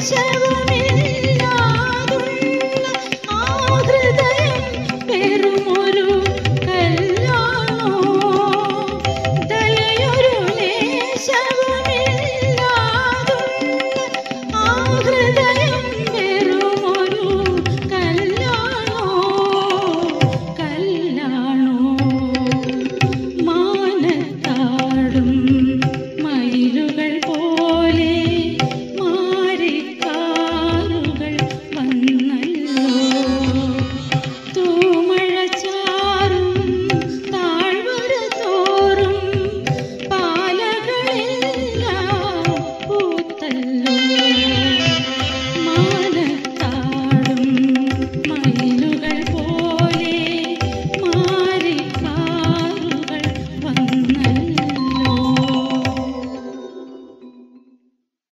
सर्वमे